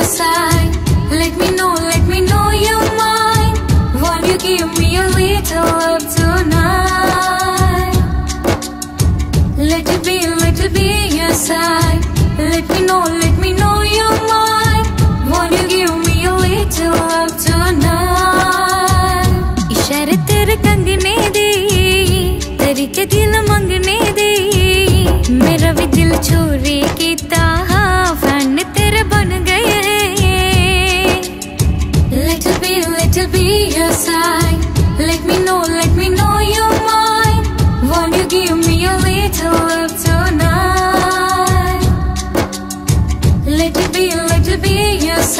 your side. Let me know, let me know you're mine. Won't you give me a little love tonight? Let it be, let it be your side. Let me know, let me know you're mine. Won't you give me a little love tonight? इशारे तेरे कंगने दे तरीके दिल मंगने दे मेरा भी दिल चोरी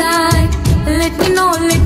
Let me know, let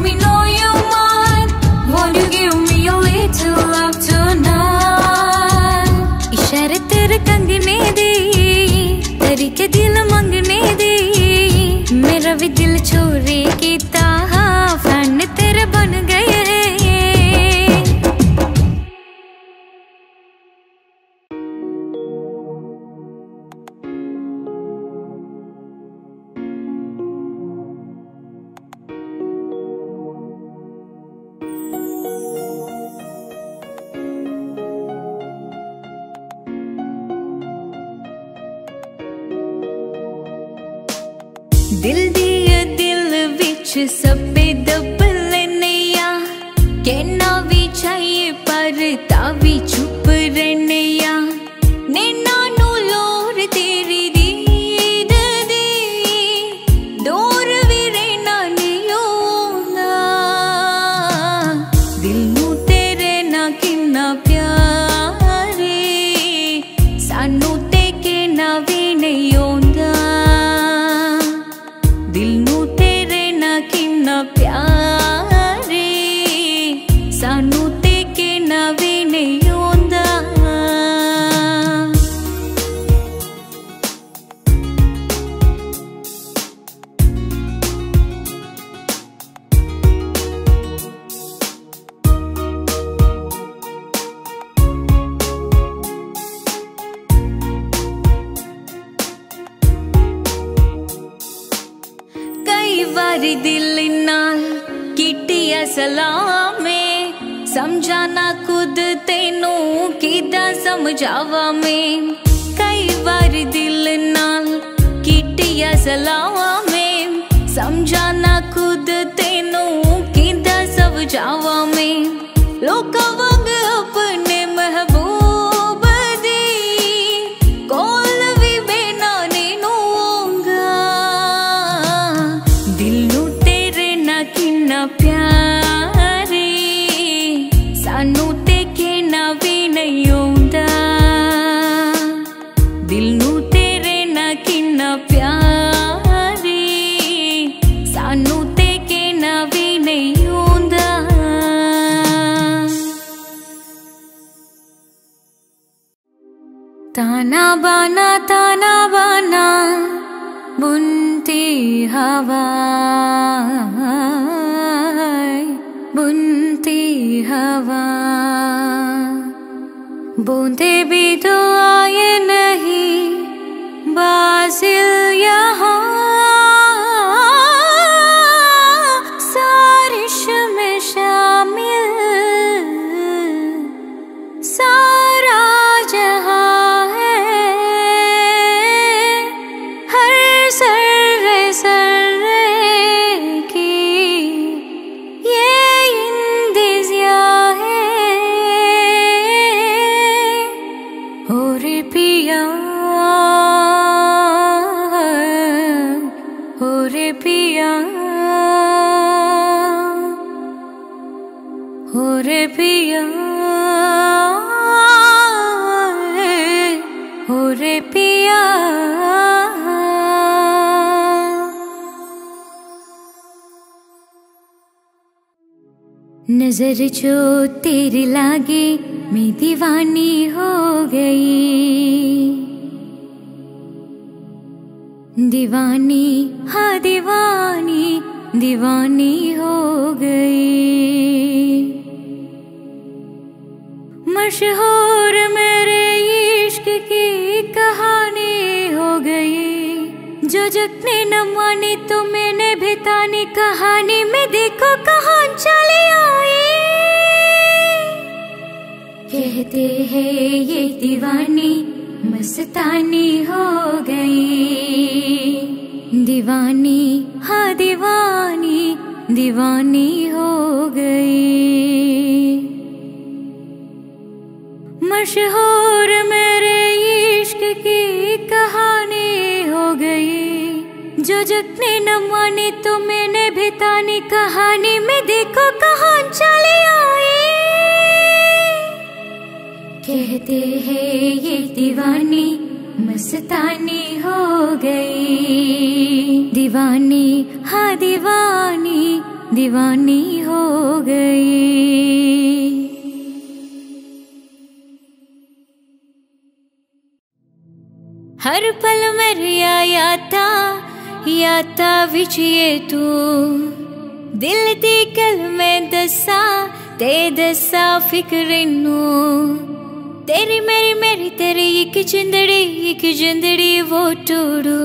बाना ताना बाना बुनती हवा। बुनती हवा। बूंदे भी तो आए नहीं बासिल नज़र जो तेरी लागी, मैं दीवानी हो गई। दीवानी हाँ दीवानी दीवानी हो गई। मशहूर मेरे इश्क की कहानी हो गई। जो जग ने मानी तो मैंने भी तानी कहानी में देखो कहाँ चले। कहते हैं, ये दीवानी मस्तानी हो गई दीवानी हाँ दीवानी दीवानी हो गई मशहूर मेरे इश्क की कहानी हो गई। जो जग न मानी तो मैंने भी तानी कहानी में देखो कहाँ चले कहते हैं ये दीवानी मस्तानी हो गई। दीवानी हाँ दीवानी दीवानी हो गई। हर पल मरिया याता याता विचिए तू। दिल दी गल में दसा ते दसा फिक्र नू तेरी मेरी मेरी, तेरी एक जिंदड़ी एक जिंदड़ी वो टूडू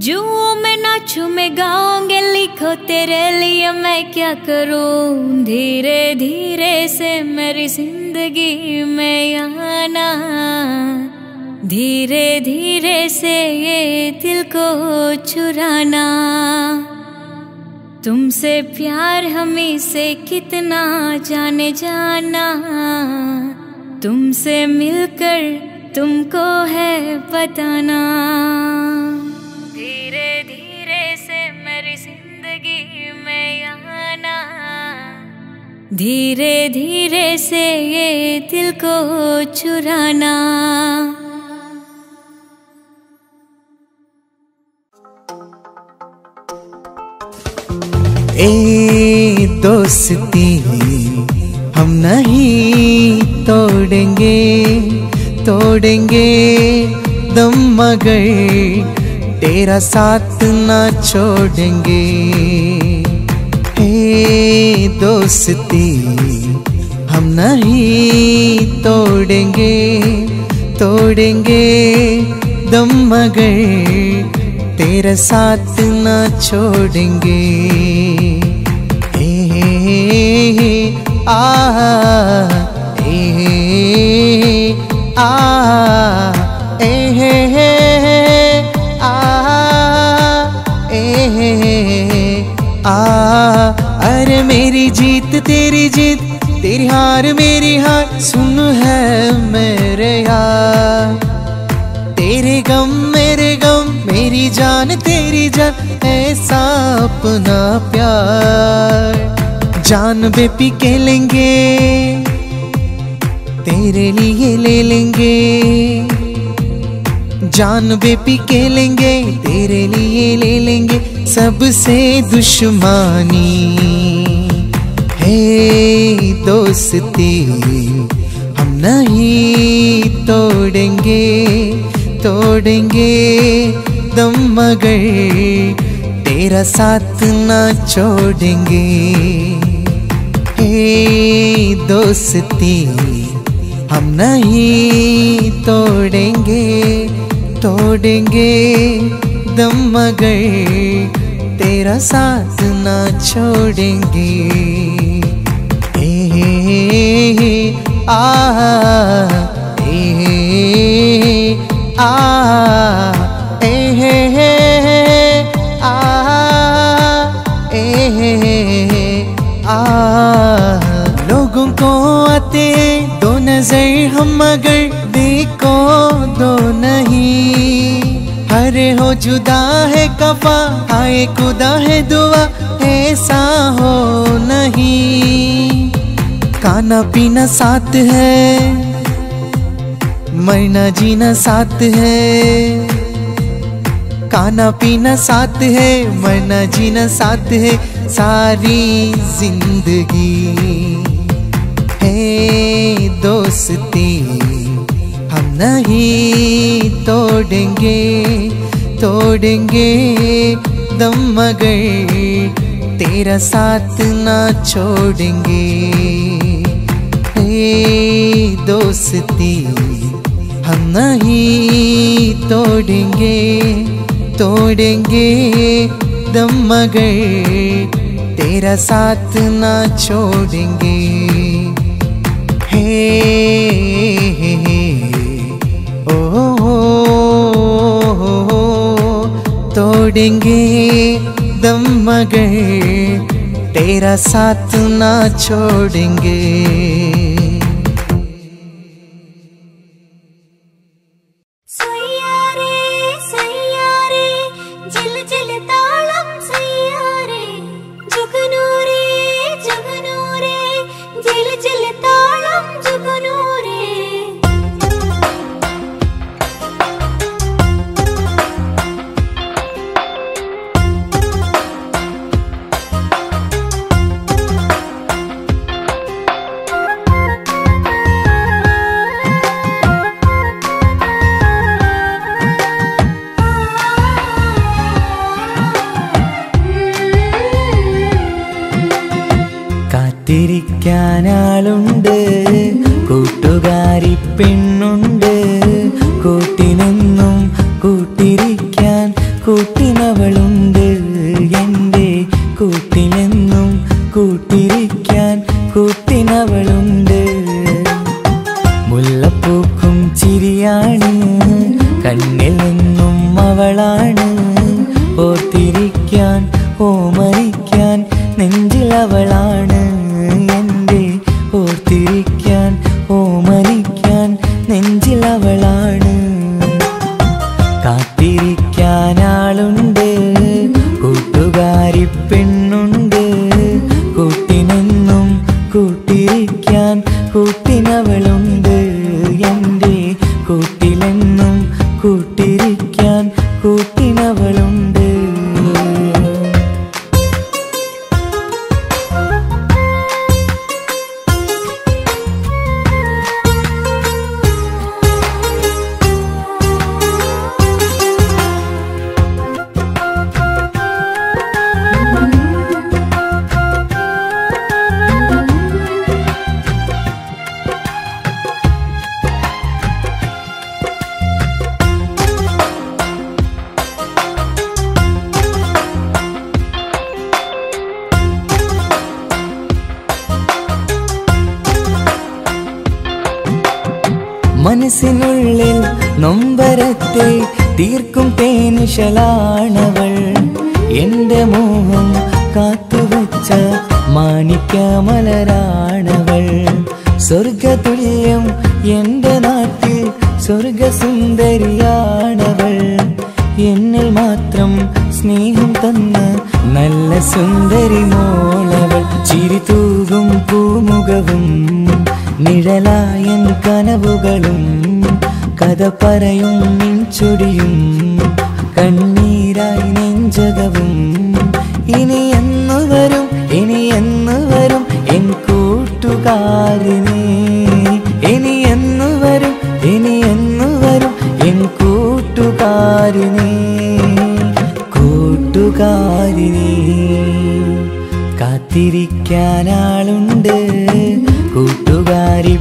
जुओ मैं नाचू मैं गाऊँगे लिखो तेरे लिए मैं क्या करूँ? धीरे धीरे से मेरी ज़िंदगी में आना। धीरे धीरे से ये दिल को चुराना। तुमसे प्यार हमें से कितना जाने जाना। तुमसे मिलकर तुमको है बताना। धीरे धीरे से मेरी ज़िंदगी में आना। धीरे धीरे से ये दिल को चुराना। ए दोस्ती हम नहीं तोड़ेंगे तोड़ेंगे दम मगर तेरा साथ ना छोड़ेंगे। ए दोस्ती हम नहीं तोड़ेंगे तोड़ेंगे दम मगर तेरा साथ ना छोड़ेंगे। ए, ए, ए, आ ए, आ ए, आ ए, आ अरे मेरी जीत तेरी जीत तेरी हार मेरी हार सुन है मेरे यार। तेरे गम मेरे गम मेरी जान तेरी जान ऐसा अपना प्यार। जान बेपी के लेंगे, तेरे लिए ले लेंगे। जान बेपी के लेंगे, तेरे लिए ले लेंगे। सबसे दुश्मनी है दोस्ती, हम नहीं तोड़ेंगे तोड़ेंगे दम मगर तेरा साथ ना छोड़ेंगे। दोस्ती, हम नहीं तोड़ेंगे तोड़ेंगे दम मगर, तेरा साथ ना छोड़ेंगे। हे आ हे आ, ए हे आ, लोगों को आते दो नज़र हम मगर देखो दो नहीं। हरे हो जुदा है कफा, आए खुदा है दुआ, ऐसा हो नहीं। खाना पीना साथ है, मरना जीना साथ है। खाना पीना साथ है, मरना जीना साथ है, सारी ज़िंदगी है दोस्ती। हम नहीं तोड़ेंगे तोड़ेंगे दम मगर तेरा साथ ना छोड़ेंगे। हे दोस्ती, हम नहीं तोड़ेंगे। तोड़ेंगे दम मगर तेरा साथ ना छोड़ेंगे। हे ओ, तोड़ेंगे दम मगर तेरा साथ ना छोड़ेंगे। ഞാനാളുണ്ട്. കൂട്ടുകാരി പെണ്ണ് മനസ്സിനുള്ളിൽ നൊമ്പരത്തെ തീർക്കും തേനിശലാണവൾ. എന്റെ മോഹം കാത്തുവച്ച മാണിക്യമലരാണവൾ. സ്വർഗതുല്യം എന്റെ നാട്ടിൽ സ്വർഗസുന്ദരിയാണവൾ. എന്നിൽ മാത്രം സ്നേഹം തന്ന നല്ല സുന്ദരി മോളവൾ. ചിരി തൂകും പൂമുഖവും നിഴലായൻ കനവുകളും കഥ പറയും ചൊടിയും. കണ്ണീരായി നെഞ്ചകവും. ഇനി എന്നു വരും ഇനി എന്നു വരും എൻ കൂട്ടുകാരിനെ. ഇനി എന്നു വരും ഇനി എന്നു വരും എൻ കൂട്ടുകാരിനെ. കൂട്ടുകാരിനെ കാത്തിരിക്കാനാളുണ്ട് കൂട്ടുകാരി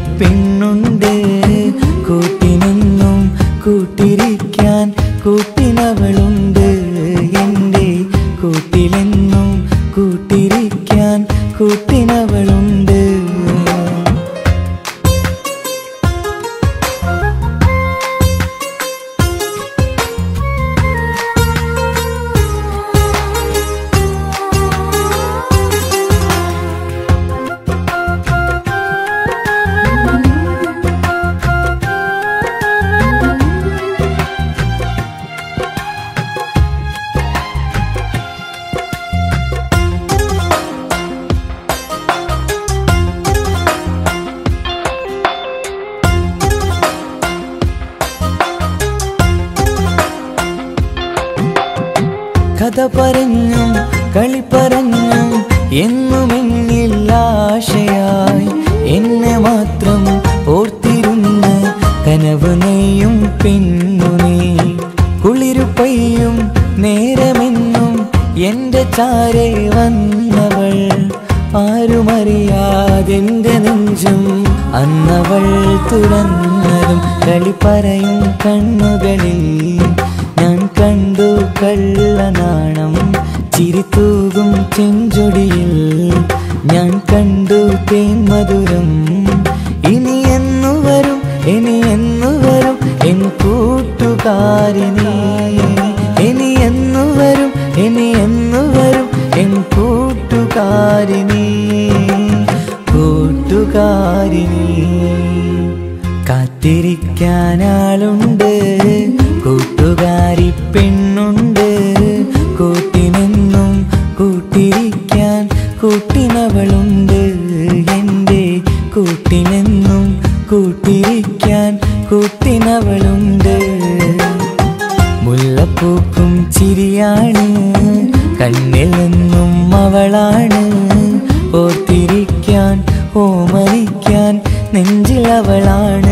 മുല്ലപ്പൂക്കും ചിരിയാണ് കണ്ണിൽ നിന്നും അവളാണ്. ഓർത്തിരിക്കാൻ ഓമരിക്കാൻ നെഞ്ചിലവളാണ്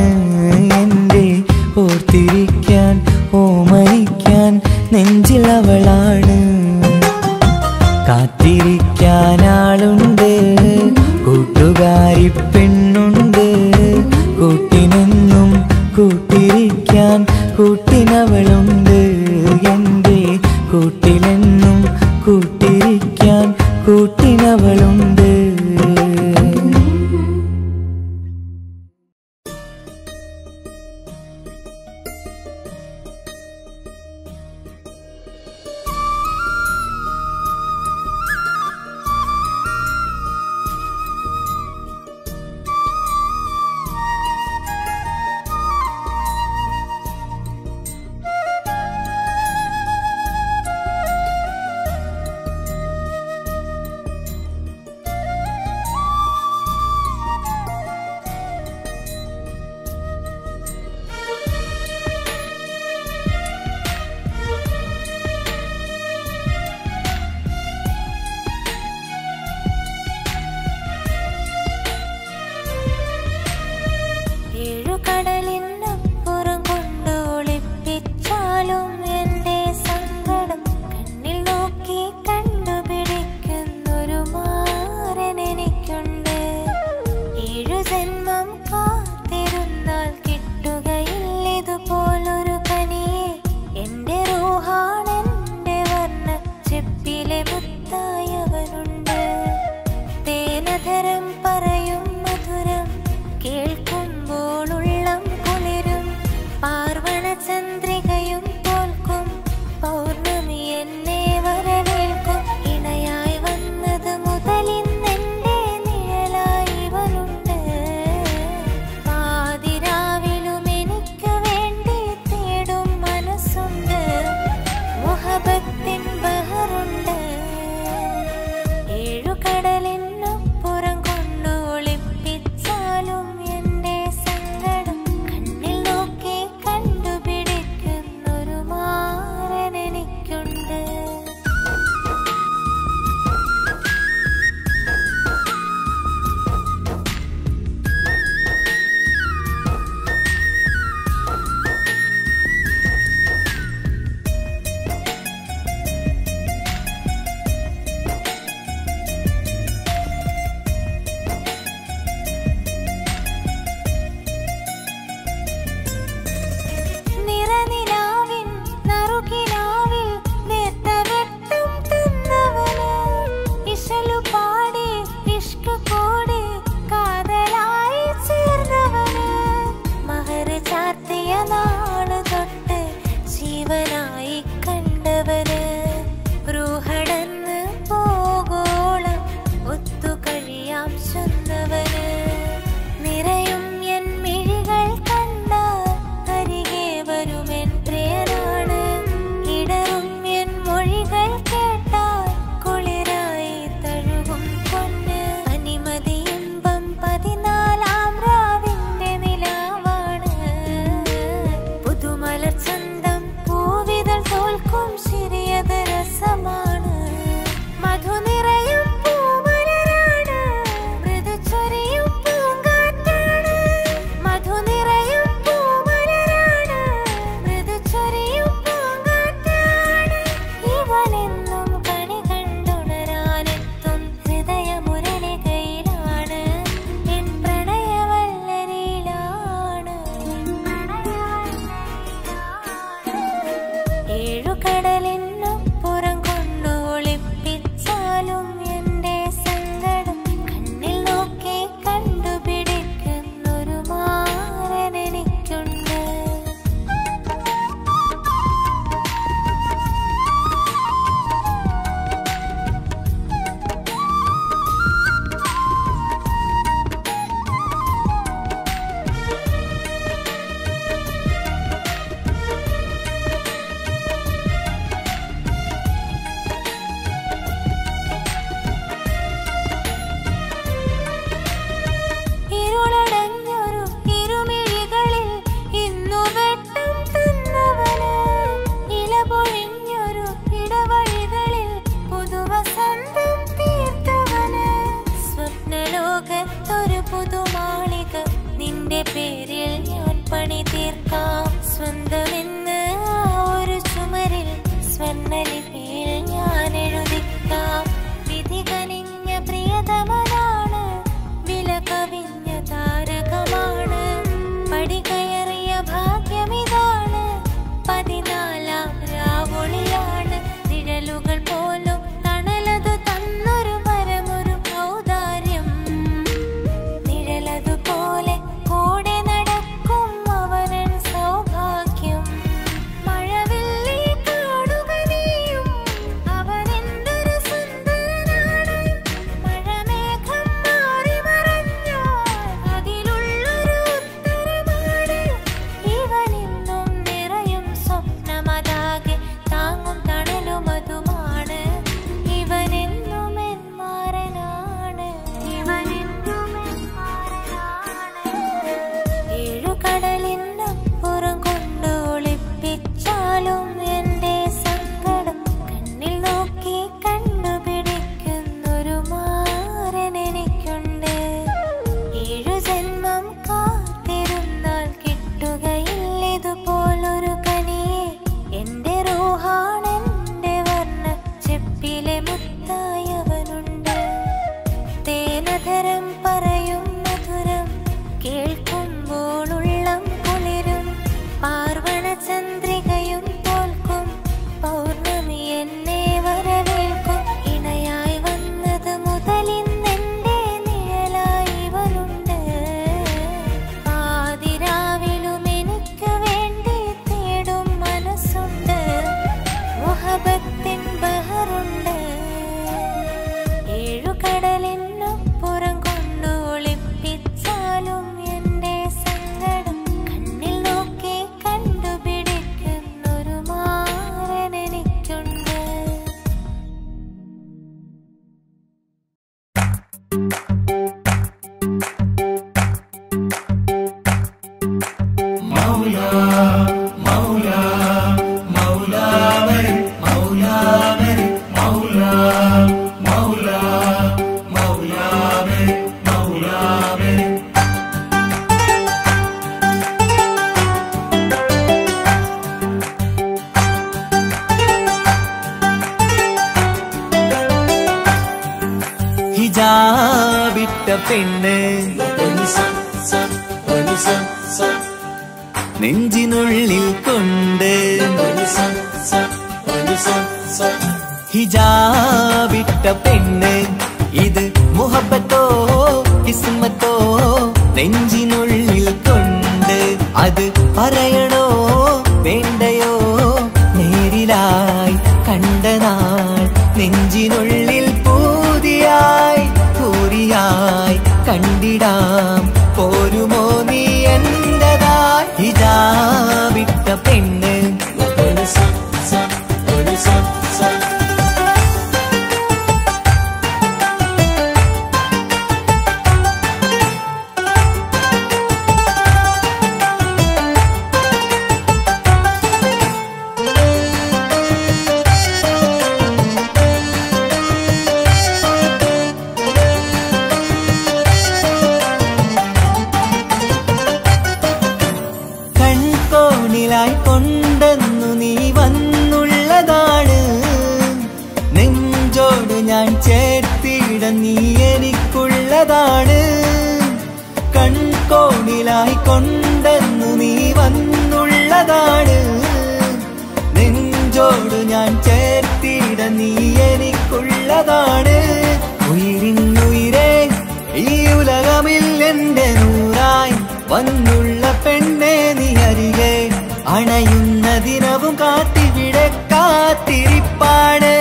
അണയുന്ന ദിനവും കാത്തിവിടെ കാത്തിരിപ്പാണ്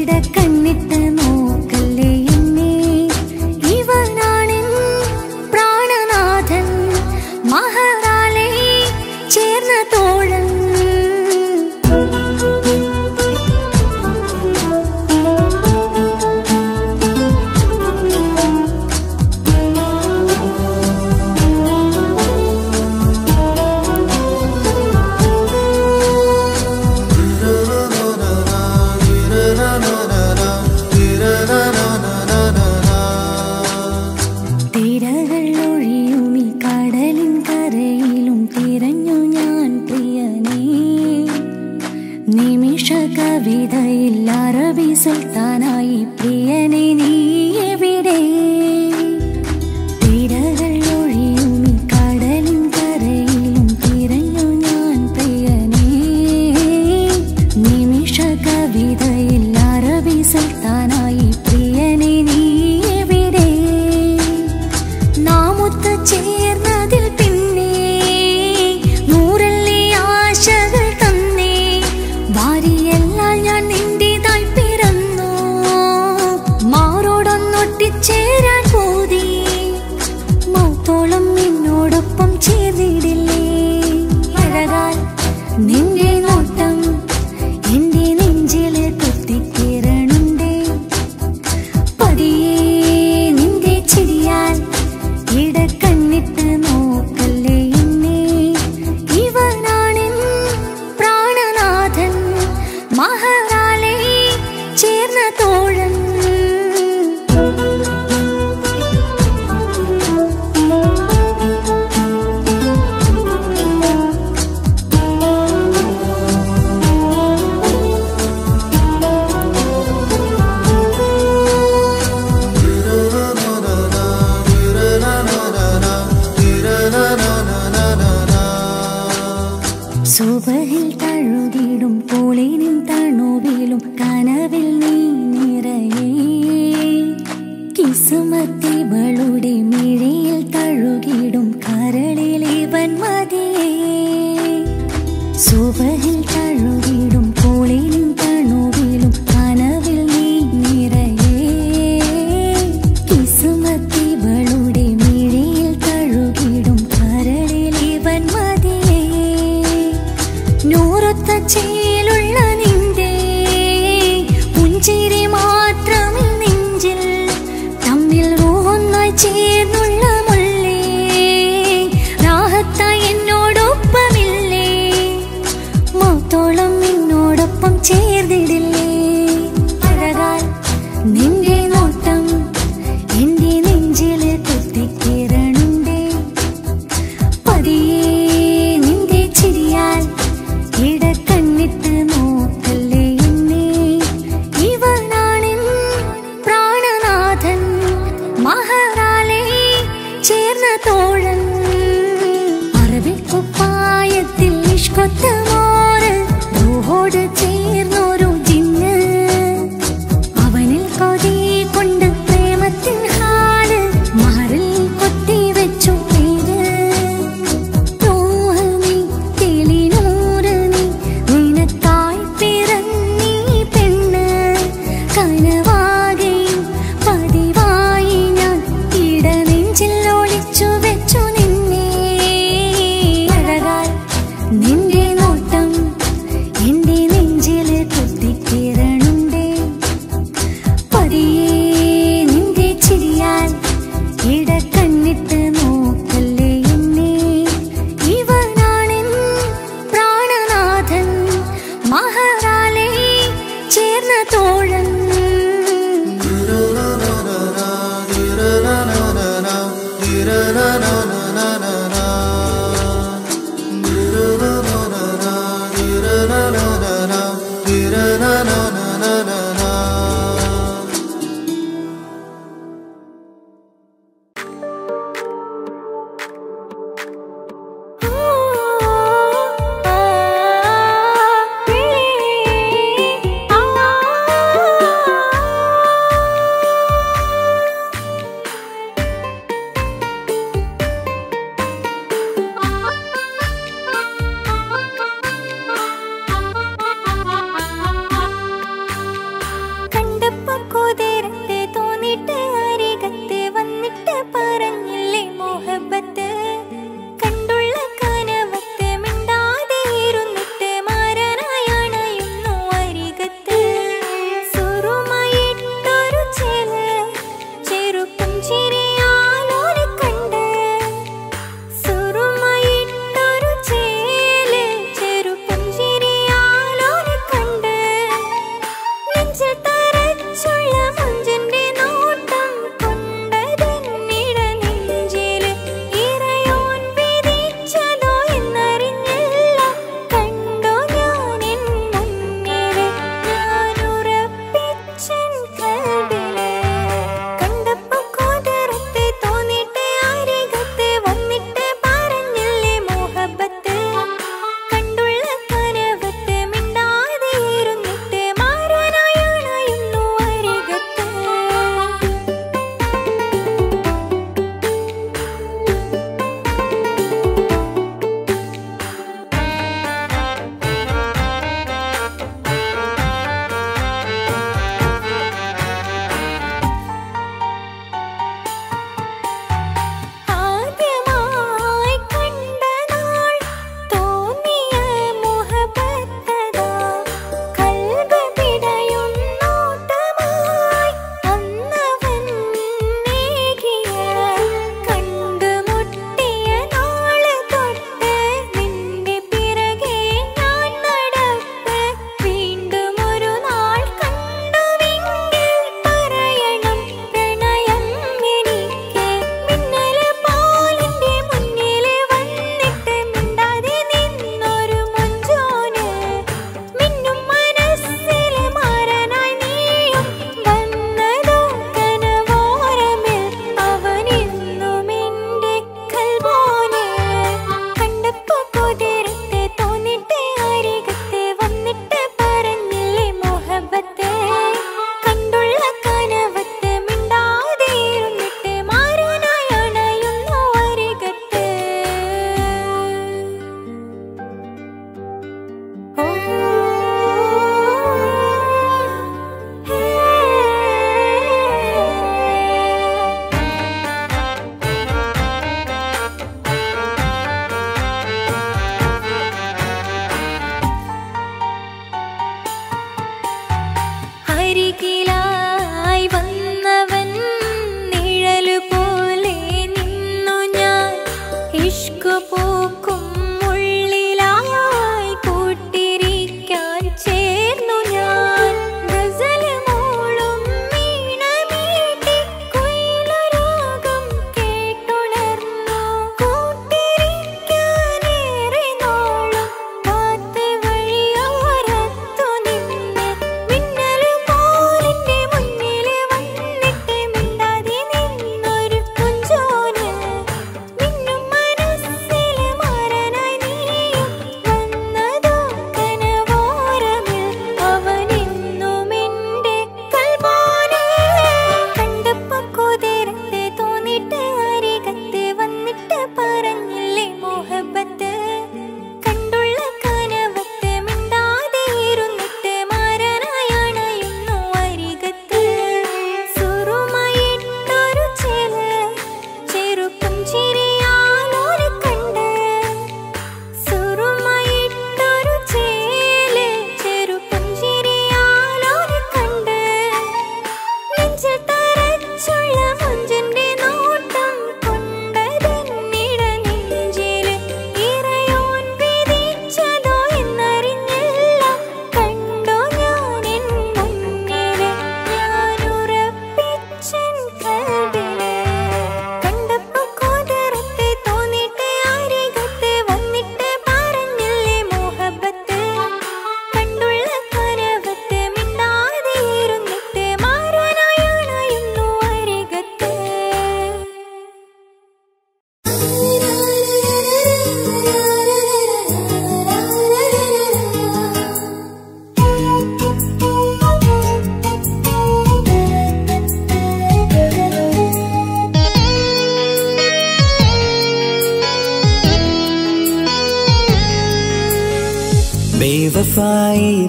ഇടക്കണ്ണിട്ട്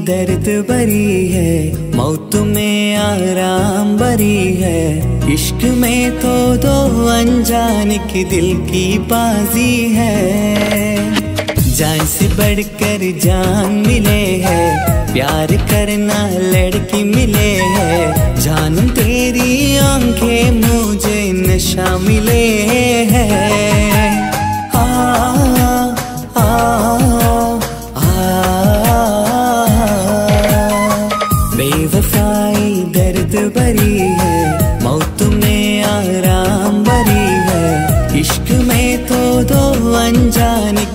दर्द भरी है, मौत में आराम भरी है। इश्क में तो दो अनजान की दिल की बाजी है। जान से बढ़कर जान मिले है, प्यार करना लड़की मिले है। जान तेरी आँखें मुझे नशा मिले है।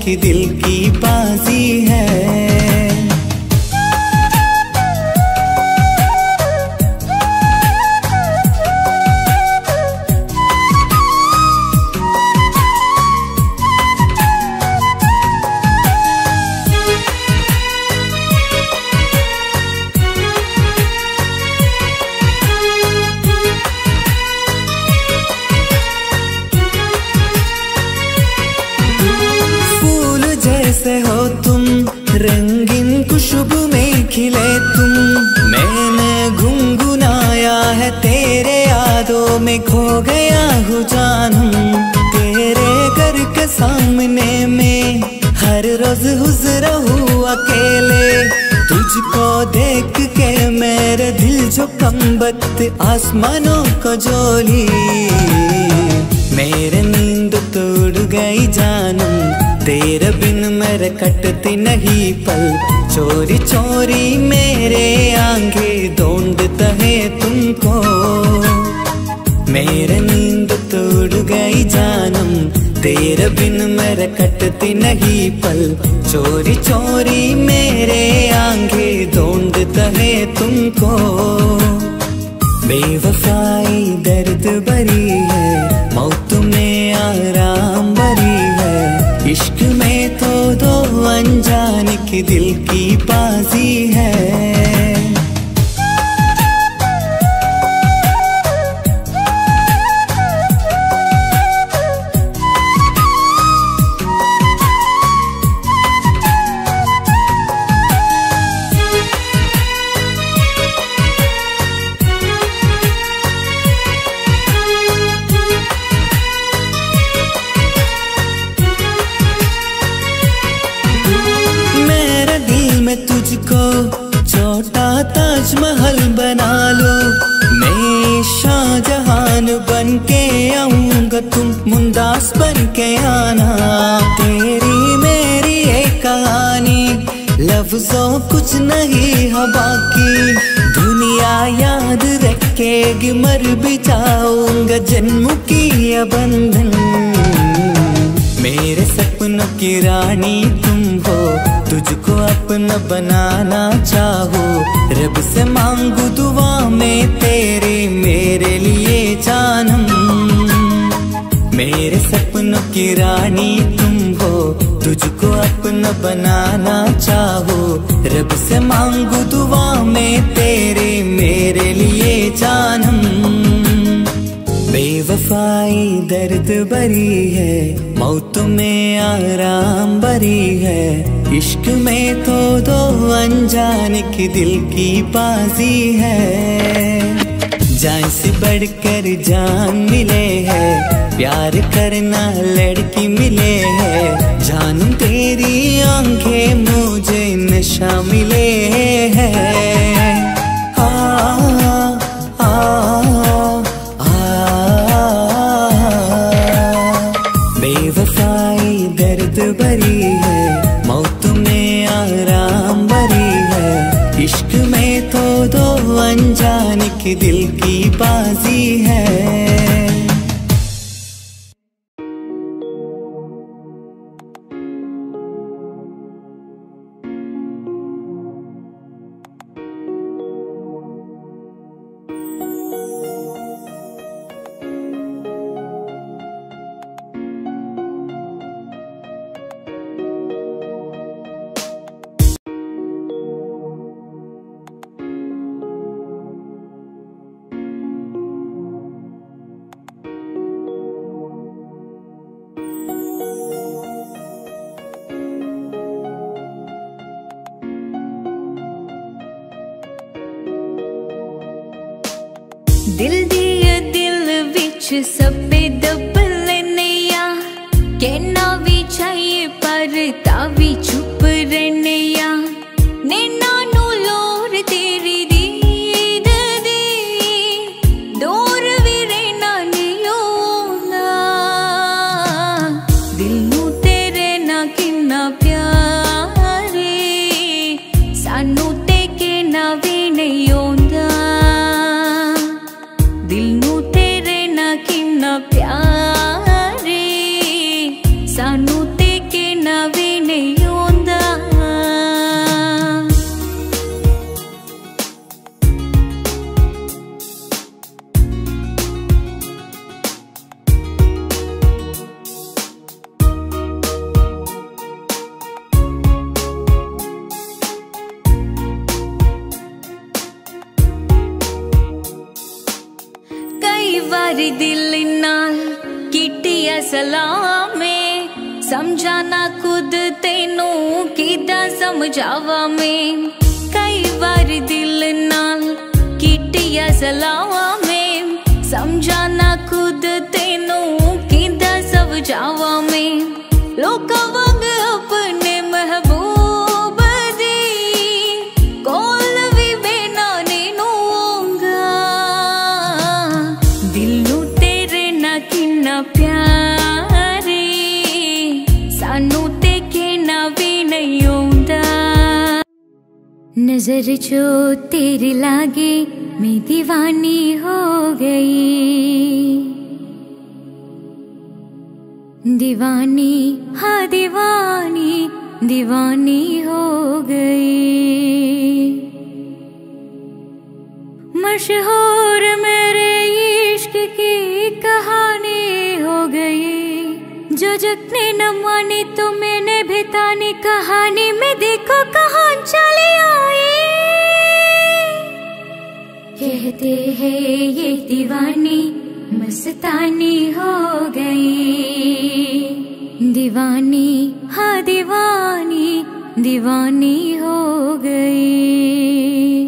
की दिल की बाजी है। खो गया हूँ जानू, तेरे घर के सामने में। हर रोज हुजरा हूँ अकेले, तुझको देख के मेरे दिल जो कम्बत आसमानों को जोली। मेरे नींद तोड़ गई जानू, तेरे बिन मेरे कटती नहीं पल। चोरी चोरी मेरे आंगे ढूंढता है तुमको। मेरे नींद तोड़ गई जानम, तेरे बिन मेरे कटती नहीं पल। चोरी चोरी मेरे आंगे ढूंढता है तुमको। बेवफाई दर्द भरी है, मौत में आराम भरी है। इश्क में तो दो अनजान की दिल की बाजी है। लफ्जों कुछ नहीं है बाकी। दुनिया याद रखेगी, मर भी जाऊँगा जन्म की बंधन। मेरे सपनों की रानी तुम हो, तुझको अपना बनाना चाहो। रब से मांगू दुआ में तेरे, मेरे लिए जानम। मेरे सपनों की रानी तुम तुझको अपना बनाना चाहो। रब से मांगू दुआ में तेरे, मेरे लिए जानम। बेवफाई दर्द भरी है, मौत में आराम भरी है। इश्क में तो दो अनजान की दिल की बाजी है। जान से बढ़कर जान मिले है। प्यार करना लड़की मिले है। जान तेरी आँखें मुझे नशा मिले है। दर्द भरी है। मौत में आराम भरी है। इश्क में तो दो की दिल जावा में कई बार दिल नाल किटिया सलावा में नज़र जो तेरी लागे, मैं दीवानी हो गई। दीवानी हाँ दीवानी दीवानी हो गई। मशहूर मेरे इश्क की कहानी हो गई। जो जग ने मानी तो मैंने भी तानी कहानी। में देखो कहाँ कहते हैं, ये दीवानी मस्तानी हो गई दीवानी हाँ दीवानी दीवानी हो गई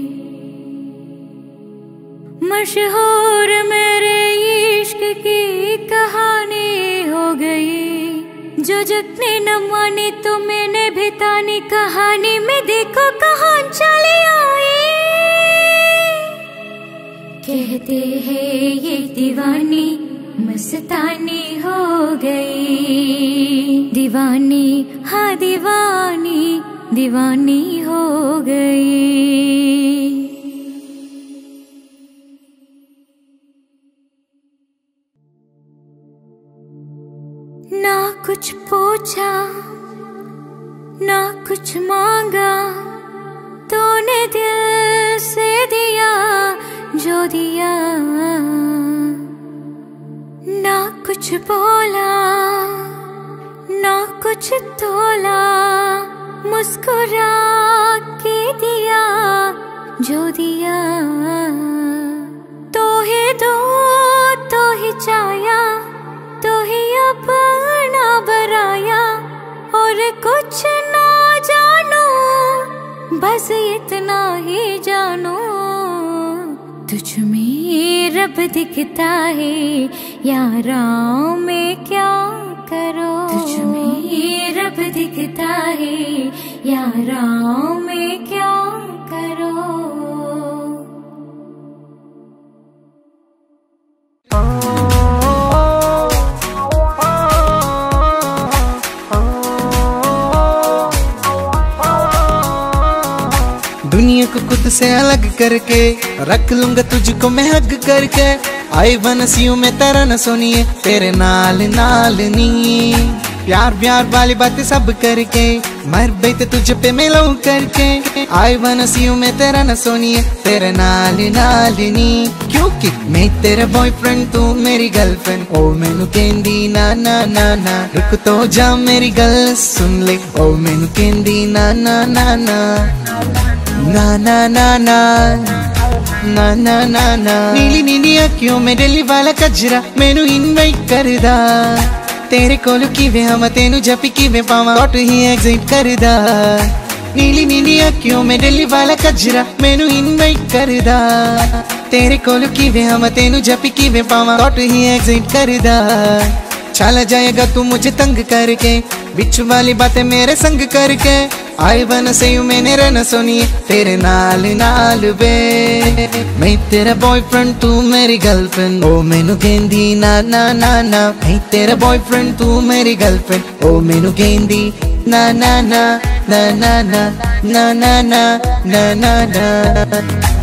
मशहूर मेरे इश्क की कहानी हो गई। जो जग ने मानी तो मैंने भी तानी कहानी में देखो कहाँ चली आई कहते हैं, ये दीवानी मस्तानी हो गई। दीवानी हाँ दीवानी दीवानी हो गई। ना कुछ पूछा, ना कुछ मांगा तूने दिल से दिया, जो दिया। ना कुछ बोला, ना कुछ तोला मुस्कुरा के दिया, जो दिया। तो ही दो तो ही चाया तो ही अपना बराया, और कुछ ना जानो बस इतना ही जानो। तुझ में रब दिखता है यारा में क्या करो? तुझ में रब दिखता है यारा में क्या से अलग करके रख लूँगा तुझको मैं हग करके। आई वन यू में तेरा न सुनिए, तेरे नाल नाल नी प्यार प्यार वाली बातें सब करके, मर बैठे तुझ पे मिलो करके। आई वन यू में तेरा न सुनिए, तेरे नाल नाल नी क्योंकि मैं तेरा बॉयफ्रेंड तू मेरी गर्लफ्रेंड ओ, मैनू कहंदी, ना ना ना ना। रुक तो जा मेरी गल सुन ले। ओ, मैनू कहंदी, ना ना ना ना। ना ना ना ना ना ना ना ना नीली नीली अखियों में दिल्ली वाला कजरा मैनू इनवाइट करदा तेरे कोल किवे हम तेनू जपी किवे पावा कट ही एग्जिट करदा नीली नीली अखियों में दिल्ली वाला कजरा मैनू इनवाइट करदा तेरे कोल किवे हम तेनू जपी किवे पावा कॉट ही एग्जिट करदा चला जाएगा तू मुझे तंग करके बिच्छू वाली बातें मेरे संग करके आई बन से यू मैंने रहना सुनिए तेरे नाल नाल बे मैं तेरा बॉयफ्रेंड तू मेरी गर्लफ्रेंड ओ मैनू कहंदी ना ना ना ना मैं तेरा बॉयफ्रेंड तू मेरी गर्लफ्रेंड ओ मैनू ना ना ना ना ना ना ना ना ना ना ना ना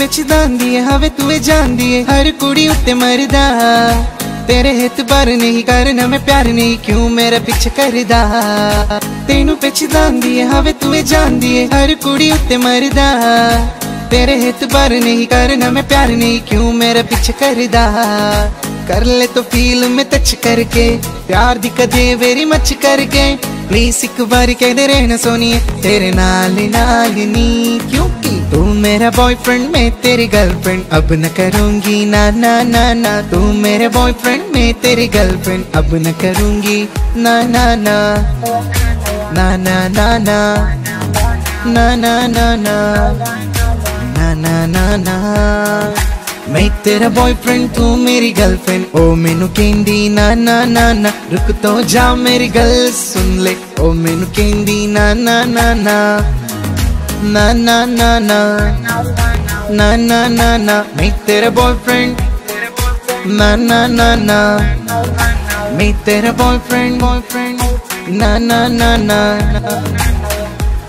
ਤੈਨੂੰ ਪਛਤਾਉਂਦੀ ਏ ਹਵੇ ਤੂੰ ਇਹ ਜਾਣਦੀ ਏ ਹਰ ਕੁੜੀ ਉੱਤੇ ਮਰਦਾ ਤੇਰੇ ਹਿੱਤ ਪਰ ਨਹੀਂ ਕਰਨਾ ਮੈਂ ਪਿਆਰ ਨਹੀਂ ਕਿਉਂ ਮੇਰੇ ਪਿੱਛੇ ਕਰਦਾ ਤੈਨੂੰ ਪਛਤਾਉਂਦੀ ਏ ਹਵੇ ਤੂੰ ਇਹ ਜਾਣਦੀ ਏ ਹਰ ਕੁੜੀ ਉੱਤੇ ਮਰਦਾ तेरे हित पर नहीं करना मैं प्यार नहीं क्यों मेरे पीछे करदा कर ले तो फील में टच करके प्यार दी कदे वेरी मच करके प्लीज़ एक बार कह दे रहना सोनिए तेरे नाल नाल नी। क्योंकि तू मेरा बॉयफ्रेंड मैं तेरी गर्लफ्रेंड अब न करूँगी, ना ना ना ना। तू मेरे बॉयफ्रेंड मैं तेरी गर्लफ्रेंड अब न करूँगी, ना ना ना। ना ना ना ना। ना ना ना ना। ना ना ना ना। मैं तेरा बॉयफ्रेंड तू मेरी गर्लफ्रेंड ओ मैनू कहंदी ना ना ना ना रुक तो जा मेरी गल सुन ले ओ मैनू कहंदी ना ना ना ना ना ना ना ना ना ना ना ना मैं तेरा बॉयफ्रेंड ना ना ना ना मैं तेरा बॉयफ्रेंड बॉयफ्रेंड ना ना ना ना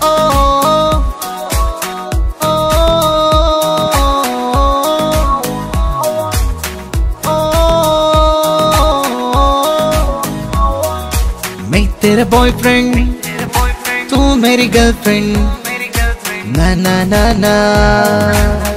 ओ मैं तेरा बॉयफ्रेंड तू मेरी गर्लफ्रेंड ना ना ना ना। हम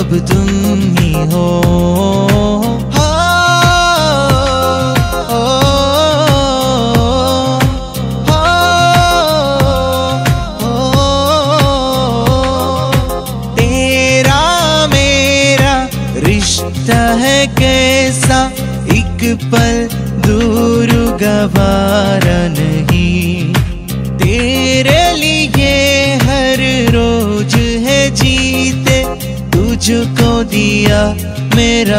अब तुम ही हो।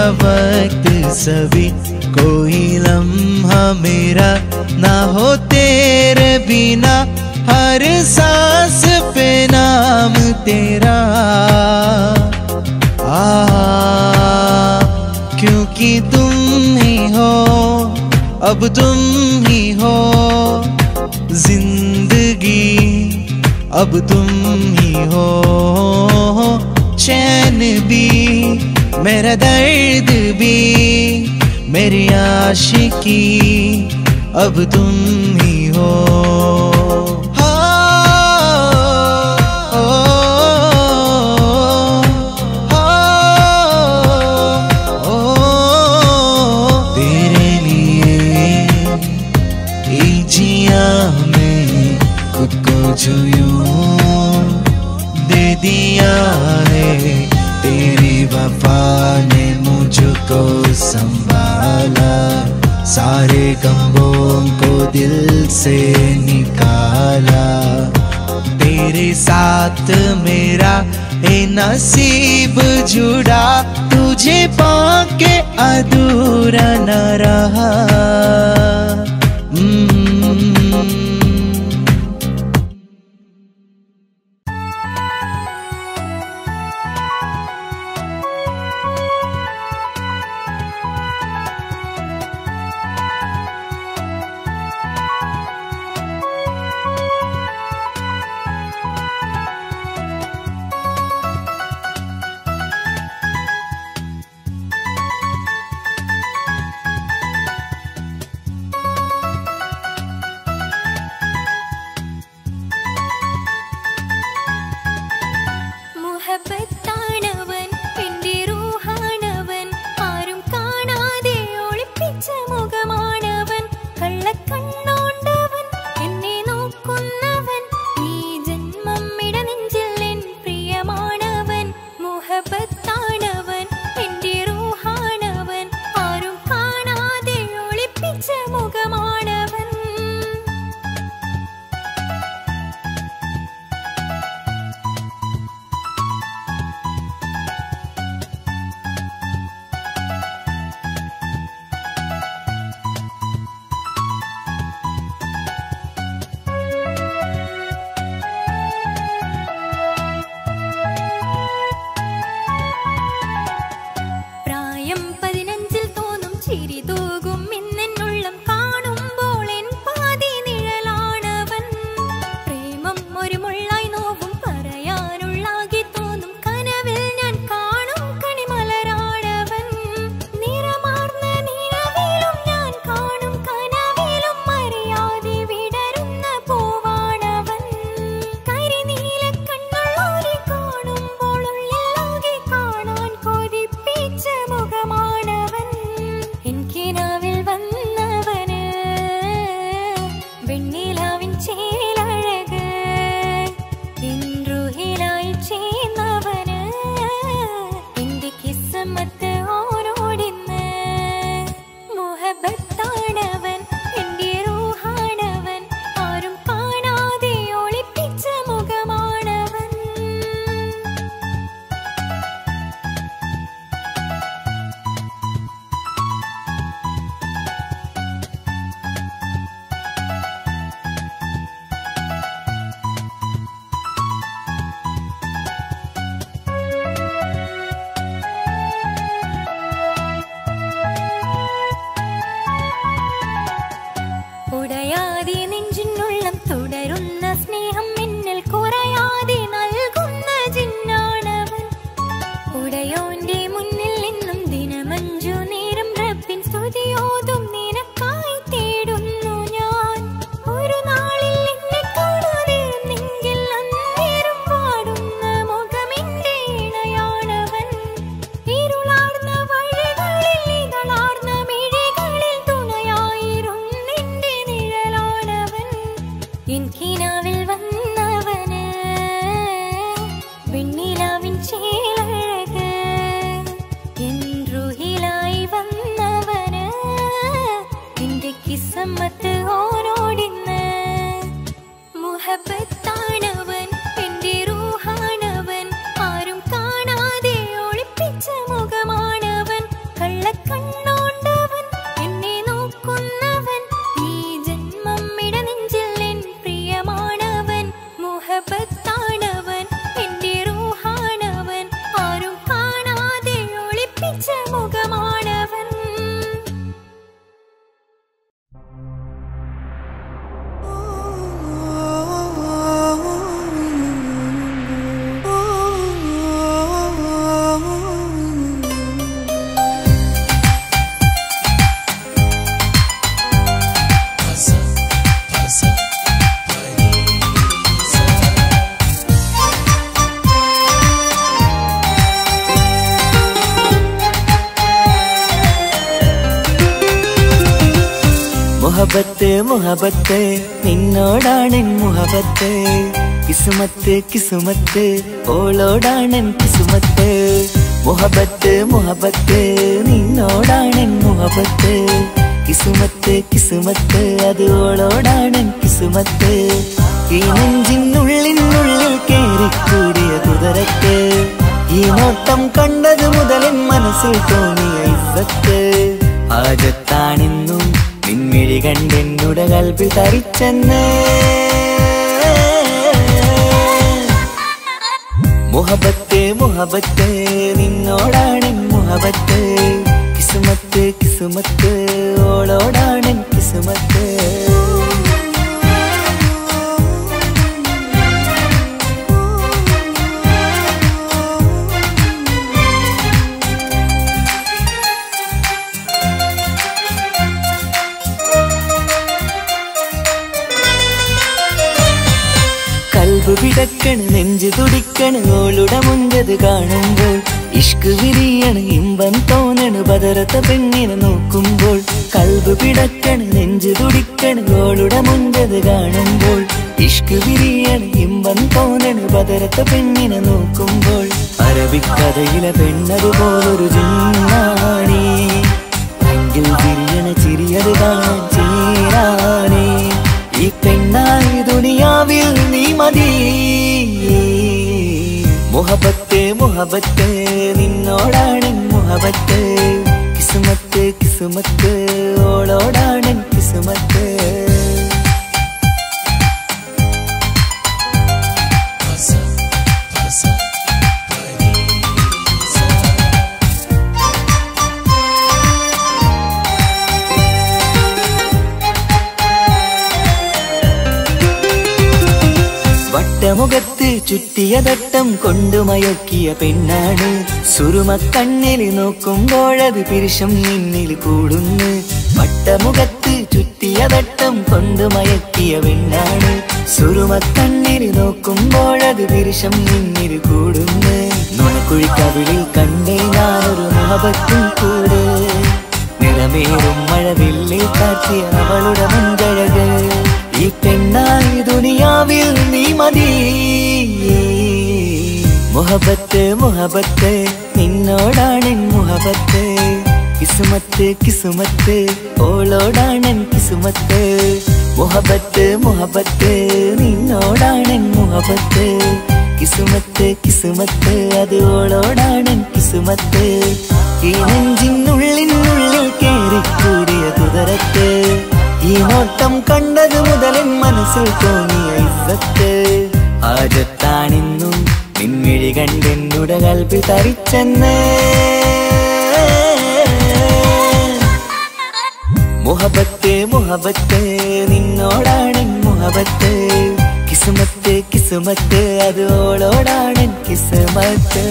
वक्त सभी कोई लम्हा मेरा ना हो तेरे बिना, हर सांस पे नाम तेरा। आ, क्योंकि तुम ही हो, अब तुम ही हो। ज़िंदगी, अब तुम ही हो। चैन भी मेरा दर्द भी मेरी आशिकी अब तुम को संभाला। सारे गमों को दिल से निकाला। तेरे साथ मेरा ए नसीब जुड़ा। तुझे पाके अधूरा न रहा। 我的。മുഹബത്ത് നിന്നോടാണെൻ മുഹബത്ത്. കിസുമത്ത് കിസുമത്ത് ഓളോടാണെൻ കിസുമത്ത്. മുഹബത്ത് മുഹബത്ത് നിന്നോടാണെൻ മുഹബത്ത്. കിസുമത്ത് കിസുമത്ത് അത് ഓളോടാണെൻ കിസുമത്ത്. ഈ നെഞ്ചിനുള്ളിനുള്ളിൽ കേറിക്കൂടിയ കുതിരക്ക് ഈ നോട്ടം കണ്ടത് മുതലിൻ മനസ്സിൽ തോന്നിയ ഇസത്ത് ആജത്താണിന്ന് നിൻമിഴി കണ്ടെന്നുടെ കൽപ്പിൽ തരിച്ചെന്ന്. മുഹബത്ത് മുഹബത്ത് നിന്നോടാണ് മുഹബത്ത്. കിസുമത്ത് കിസുമത്ത് ഓളോടാണ് കിസുമത്ത്. കൽബ് പിടക്കണ് നെഞ്ചു തുടിക്കണ് ഓളുടെ മുഞ്ചത് കാണുമ്പോൾ. ഇഷ്ക് വിരിയണ് ഇമ്പം തോന്നണ് ബദറത്ത പെണ്ണിനെ നോക്കുമ്പോൾ. കൽബ് പിടക്കണ് നെഞ്ചു തുടിക്കണ് ഓളുടെ മുഞ്ചത് കാണുമ്പോൾ. ഇഷ്ക് വിരിയണ് ഇമ്പം തോന്നണ് ബദറത്ത പെണ്ണിനെ നോക്കുമ്പോൾ. അറബിക്കഥയിലെ പെണ്ണതുപോലൊരു ജിന്നാണി എങ്കിൽ വിരിയണ ചിരിയത് കാണാൻ ചേരാനേ ഈ പെണ്ണായി ദുനിയാവിൽ നീ മതി. മുഹബത്ത് മുഹബത്ത് നിന്നോടാണ് മുഹബത്ത്. കിസുമത്ത് കിസുമത്ത് ഓളോടാണ് കിസുമത്ത്. മുഖത്ത് ചുറ്റിയ തട്ടം കൊണ്ടുമയക്കിയ പെണ്ണാണ്. സുരുമ കണ്ണിൽ നോക്കുമ്പോഴത് പിരിശം നിന്നിൽ കൂടുന്നു. പട്ടമുഖത്ത് ചുറ്റിയ തട്ടം കൊണ്ടുമയക്കിയ പെണ്ണാണ്. സുരുമ കണ്ണിൽ നോക്കുമ്പോഴത് പിരിശം നിന്നിൽ കൂടുന്നു. നുണക്കുഴി കവിളിൽ കണ്ടേ ഞാനൊരു മുഹബത്തും കൂടെ. നിറമേറും മഴവില്ലേ കാത്തിയ അവളുടെ മുൻകഴകൾ ഈ ദുനിയാവിൽ നീ മതി. മുഹബത്ത് മുഹബത്ത് നിന്നോടാണ് മുഹബത്ത്. കിസുമത്ത് കിസുമത്ത് ഓളോടാണ് കിസുമത്ത്. മുഹബത്ത് മുഹബത്ത് നിന്നോടാണ് മുഹബത്ത്. കിസുമത്ത് കിസുമത്ത് അത് ഓളോടാണ് കിസുമത്ത്. ഈ നെഞ്ചിനുള്ളിനുള്ളിൽ കേറിക്കൂടിയ കുതിരത്ത് ഈ നോട്ടം കണ്ടത് മുതൽ മനസ്സിൽ തോന്നിയ ഇസത്ത് ആജത്താണെന്നും നിൻമിഴി കണ്ടെന്നുട കൽപ്പിൽ തരിച്ചെന്ന്. മുഹബത്ത് മുഹബത്ത് നിന്നോടാണ് മുഹബത്ത്. കിസുമത്ത് കിസുമത്ത് അതോളോടാണ് കിസുമത്ത്.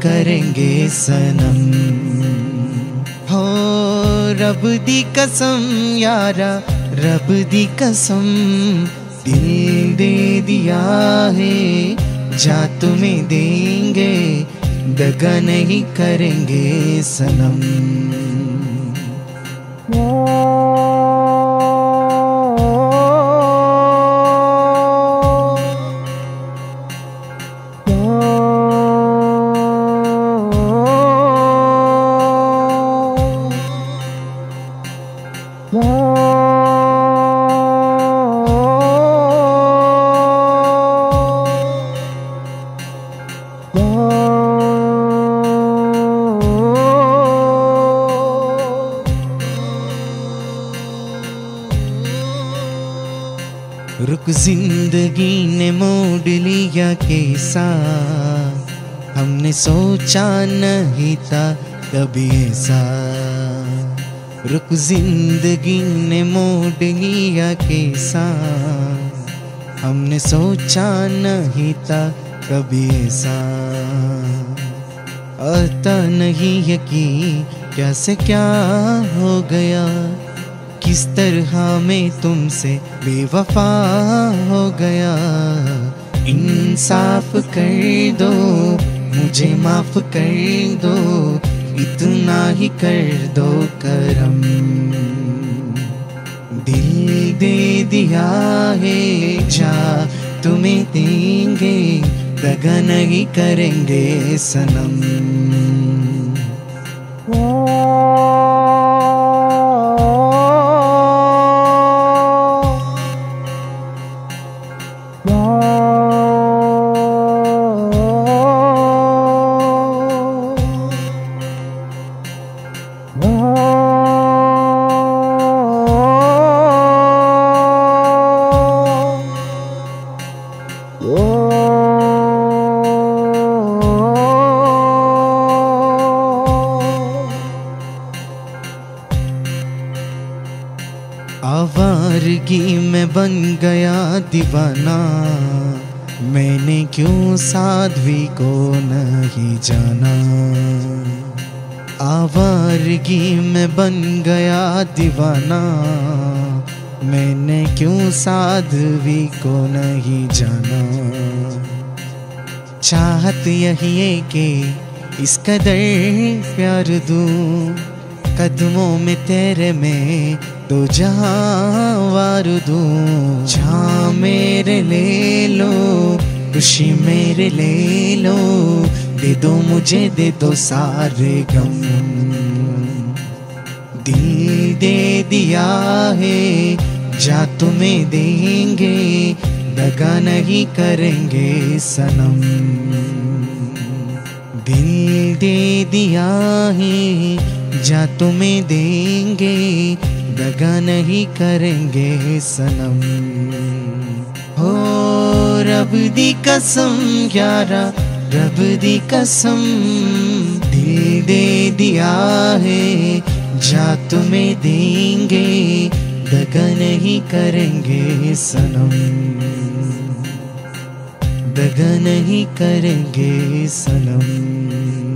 करेंगे सनम। हो रब दी कसम, यारा, रब दी कसम। दिल दे दिया है, जा तुम्हें देंगे, दगा नहीं करेंगे सनम। सोचा नहीं था कभी ऐसा। रुक ज़िंदगी ने मोड़ लिया कैसा। हमने सोचा नहीं था कभी ऐसा। आता नहीं यकीन क्या से क्या हो गया। किस तरह मैं तुमसे बेवफा हो गया। इंसाफ कर दो मुझे माफ़ कर दो, इतना ही कर दो करम। दिल दे दिया है, जा तुम्हें देंगे, दगा नहीं करेंगे सनम। बन गया दीवाना। मैंने क्यों साध्वी को नहीं जाना? आवारगी में बन गया दीवाना। मैंने क्यों साध्वी को नहीं जाना? चाहत यही है कि इस कदर प्यार दूँ। कदमों में तेरे में तो दो वार दू। जा मेरे ले लो, खुशी मेरे ले लो। दे दो मुझे, दे दो सारे गम। दिल दे दिया है, जा तुम्हें देंगे दगा नहीं करेंगे सनम। दिल दे दिया है, जा तुम्हें देंगे दगा नहीं करेंगे सनम। हो रब दी कसम, यारा, रब दी कसम। दिल दे दिया है, जा तुम्हें देंगे। दगा नहीं करेंगे सनम। दगा नहीं करेंगे सनम।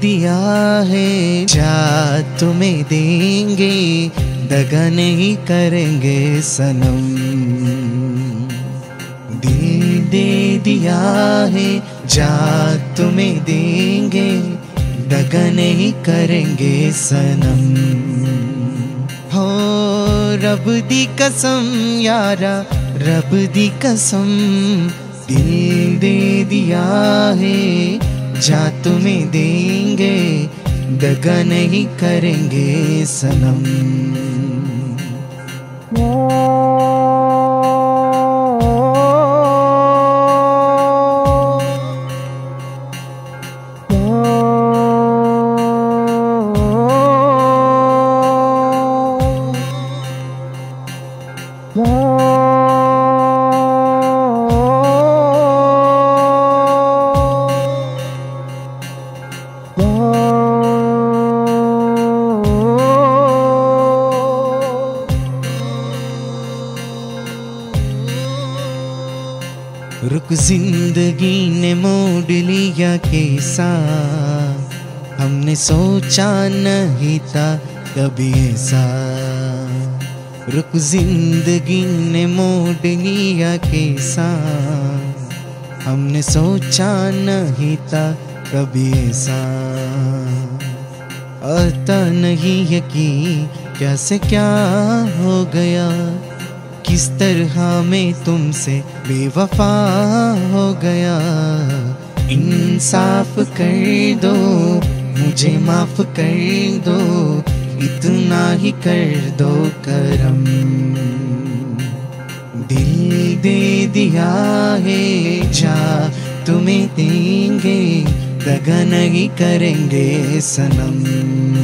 दिया है, जा तुम्हें देंगे दगा नहीं करेंगे सनम। दिल दे दिया है, जा तुम्हें देंगे दगा नहीं करेंगे सनम। हो रब दी कसम यारा, रब दी कसम, दिल दे दिया है जा तुम्हें देंगे दगा नहीं करेंगे सनम। सोचा नहीं था कभी ऐसा। रुक ज़िंदगी ने मोड़ लिया कैसा। हमने सोचा नहीं था कभी ऐसा। आता नहीं यकीन कैसे क्या हो गया। किस तरह मैं तुमसे बेवफा हो गया। इंसाफ कर दो मुझे माफ़ कर दो, इतना ही कर दो करम। दिल दे दिया है, जा तुम्हें देंगे, दगा नहीं करेंगे सनम।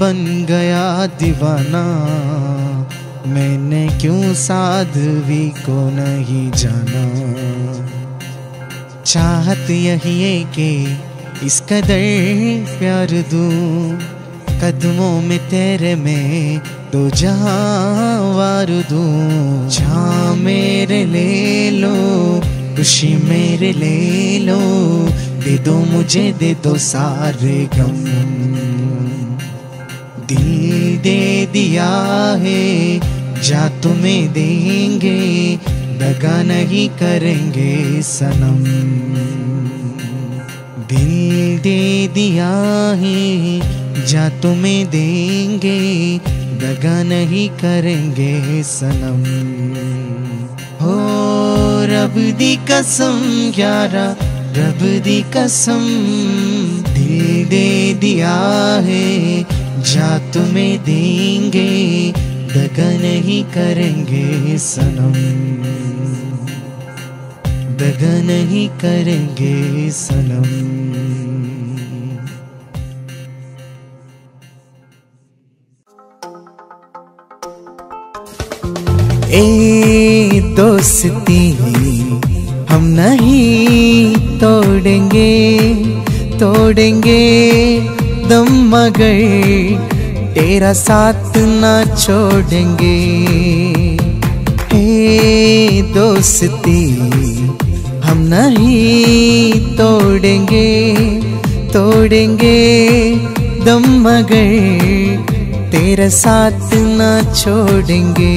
बन गया दीवाना। मैंने क्यों साध्वी को नहीं जाना? चाहत यही है कि इस कदर प्यार दूँ। कदमों में तेरे में तो जहाँ वार दूँ। जहाँ मेरे ले लो, खुशी मेरे ले लो। दे दो मुझे, दे दो सारे गम। दिल दे दिया है, जा तुम्हें देंगे, दगा नहीं करेंगे सनम। दिल दे दिया है, जा तुम्हें देंगे, दगा नहीं करेंगे सनम। हो रब दी कसम यारा, रब दी कसम, दिल दे दिया है जा तुम्हें देंगे दगा नहीं करेंगे सनम। दगा नहीं करेंगे सनम। ए दोस्ती, हम नहीं तोड़ेंगे तोड़ेंगे दम मगर तेरा साथ ना छोड़ेंगे। ए दोस्ती, हम नहीं तोड़ेंगे तोड़ेंगे दम मगर तेरा साथ ना छोड़ेंगे।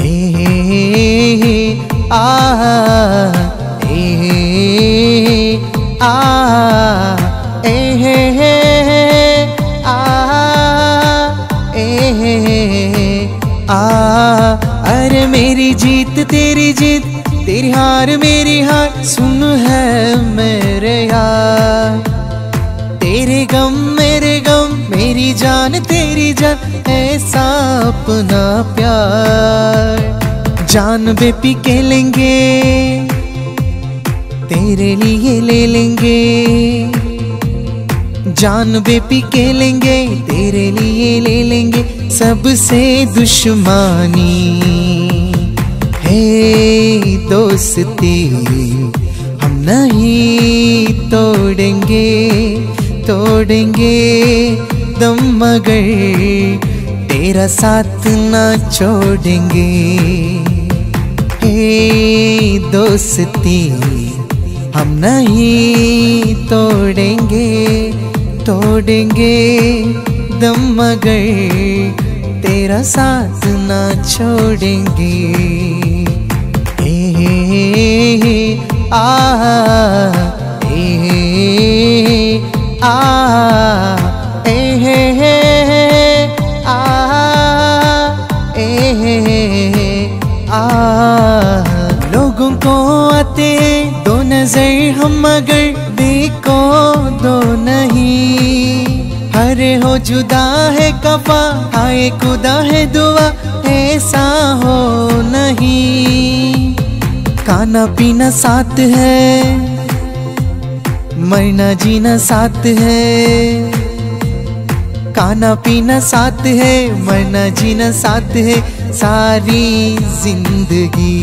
ए, आ ए, आ। मेरी जीत, तेरी जीत, तेरी हार, मेरी हार, सुन है मेरे यार। तेरे गम, मेरे गम, मेरी जान, तेरी जान ऐसा अपना प्यार। जान बेपी के लेंगे, तेरे लिए ले लेंगे। जान बेपी के लेंगे, तेरे लिए ले लेंगे सबसे दुश्मनी। है दोस्ती। हम नहीं तोड़ेंगे तोड़ेंगे दम मगर। तेरा साथ ना छोड़ेंगे। हे दोस्ती। हम नहीं तोड़ेंगे तोड़ेंगे दम मगर। तेरा साथ ना छोड़ेंगे। आ आ लोगों को आते दो नज़र हम मगर देखो दो नहीं। हरे हो जुदा है कफा आए खुदा है दुआ, ऐसा हो नहीं। खाना पीना साथ है। मरना जीना साथ है। खाना पीना साथ है, मरना जीना साथ है। सारी ज़िंदगी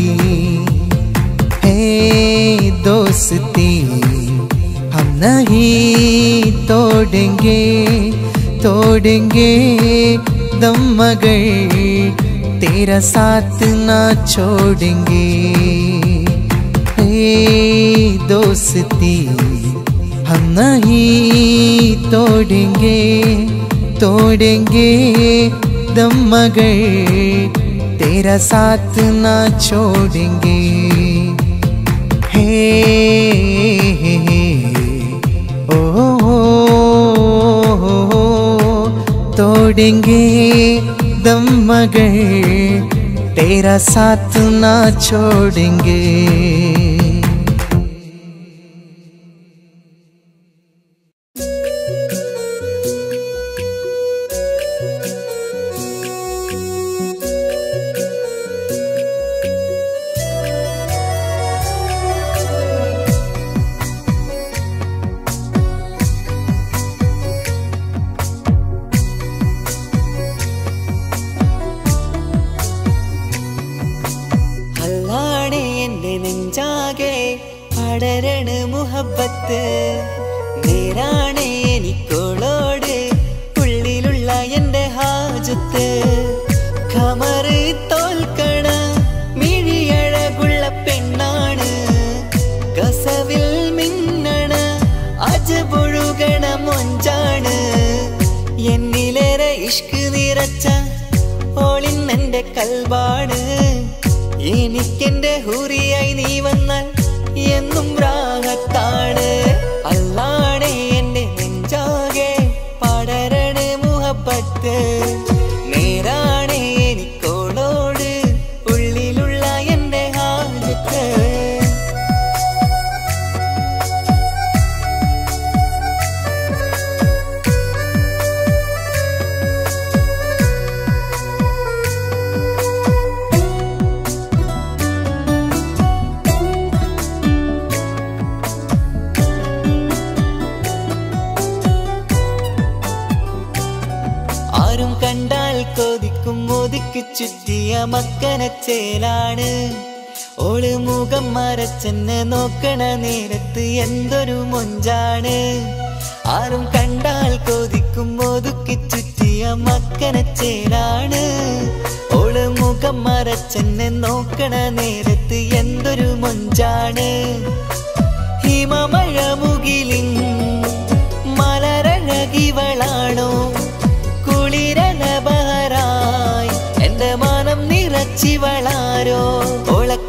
है दोस्ती, हम नहीं तोड़ेंगे तोड़ेंगे दम मगर तेरा साथ ना छोड़ेंगे। हे दोस्ती हम नहीं तोड़ेंगे तोड़ेंगे दम मगर तेरा साथ ना छोड़ेंगे। हे ओ हो, तोड़ेंगे दम मगर तेरा साथ ना छोड़ेंगे। മുഖം മറച്ചെന്നെ നോക്കണ നേരത്ത് എന്തൊരു മൊഞ്ചാണ്. ഹിമമഴ മുകിലിൻ മലരഴകിവളാണോ കുളിരലബഹരായി എന്റെ മനം നിറച്ചിവളാരോ ഓളക്ക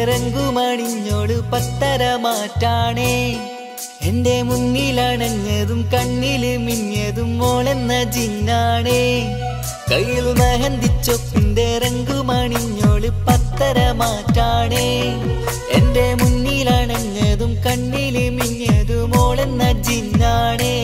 നിറങ്ങുമണിഞ്ഞോട് പത്തര മാറ്റാണേ. എന്റെ മുന്നിലണഞ്ഞതും കണ്ണിൽ മിഞ്ഞതും മോളെന്ന ജിന്നാണേ. കയ്യിൽ നഹന്തിച്ചൊപ്പിന്റെ രംഗുമണിഞ്ഞോൾ പത്തര മാറ്റാണേ. എന്റെ മുന്നിലണഞ്ഞതും കണ്ണിൽ മിഞ്ഞതും മോളെന്ന ജിന്നാണേ.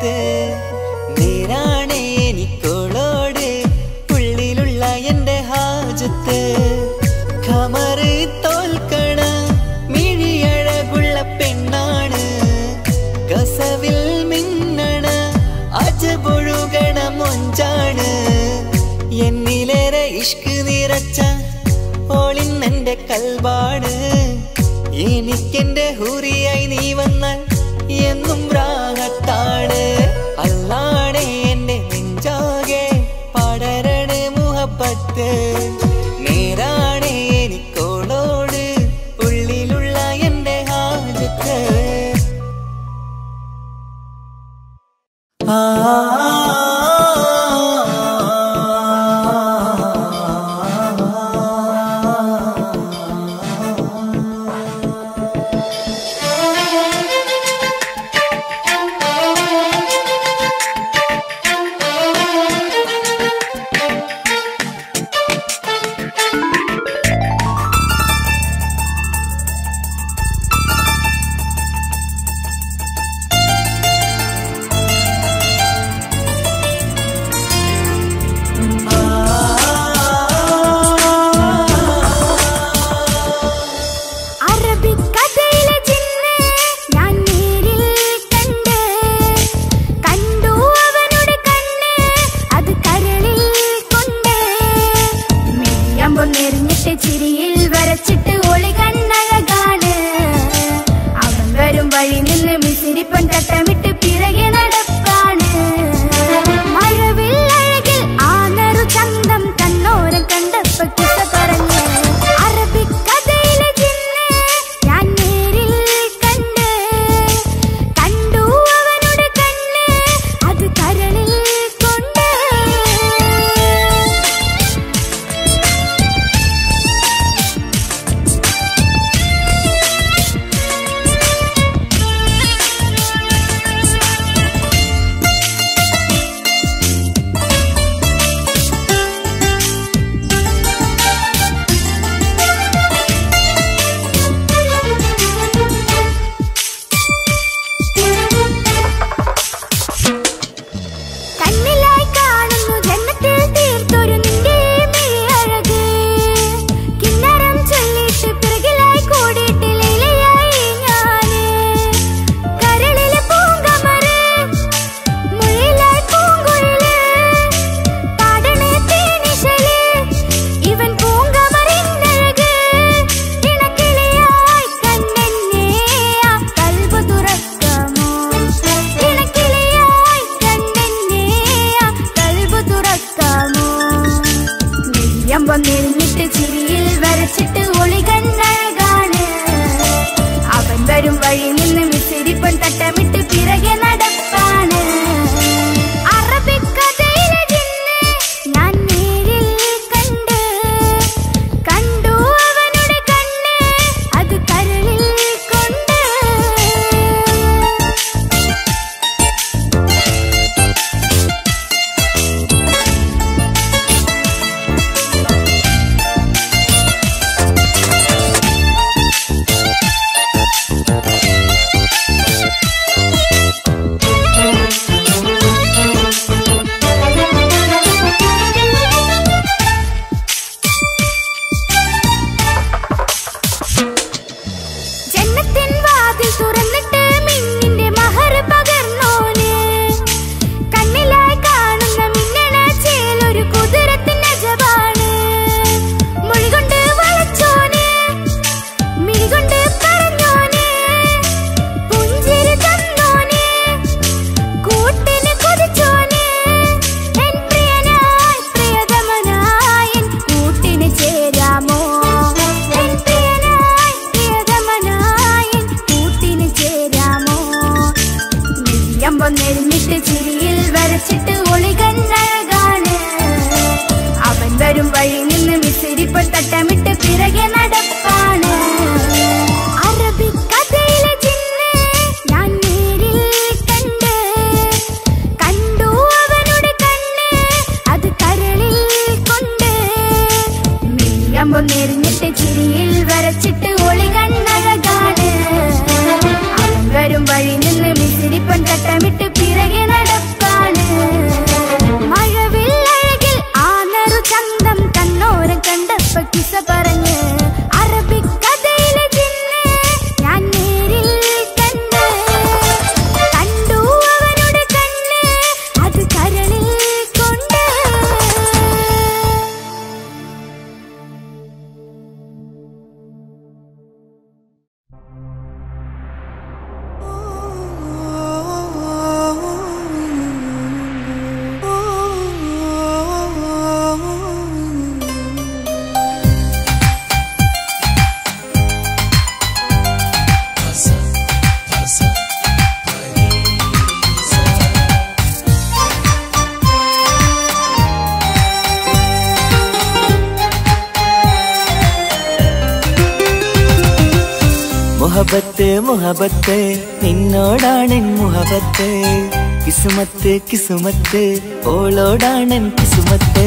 മുഖത്ത് ഉള്ളിലുള്ള എന്റെ പെണ്ണാണ്. കസവിൽ മിന്നണ എന്നിലേറെ ഇഷ്ക് നിറച്ച ഓളിന്നെ കൽവാണ്. മുഹബത്ത് മുഹബത്ത് നിന്നോടാണ് മുഹബത്ത്. കിസുമത്ത് കിസുമത്ത് ഓളോടാണ് കിസുമത്ത്.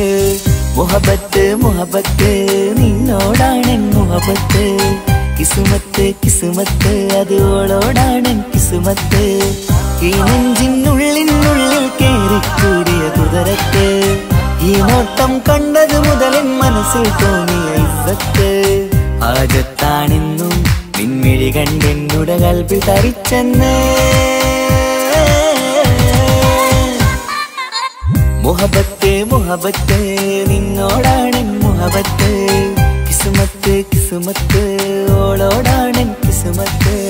മുഹബത്ത് മുഹബത്ത് നിന്നോടാണ് മുഹബത്ത്. കിസുമത്ത് കിസുമത്ത് അത് ഓളോടാണ് കിസുമത്ത്. ഈ നെഞ്ചിനുള്ളിനുള്ളിൽ കേറിക്കൂടിയ കുതിരത്ത്. ഈ നോട്ടം കണ്ടത് മുതലിൻ മനസ്സിൽ തോന്നിയ ഇസത്ത് ആജത്താണെന്നും തരിച്ചെന്ന് മുഹബത്ത് മുഹബത്ത് നിന്നോടാണ് മുഹബത്ത്. കിസുമത്ത് കിസുമത്ത് ഓളോടാണ് കിസുമത്ത്.